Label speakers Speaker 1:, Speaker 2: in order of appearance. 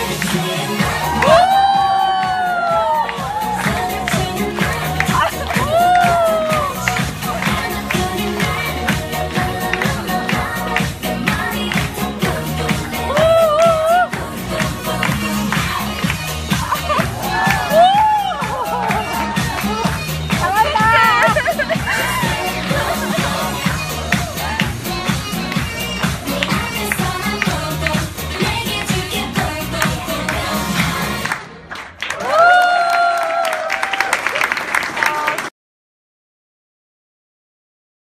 Speaker 1: Woo!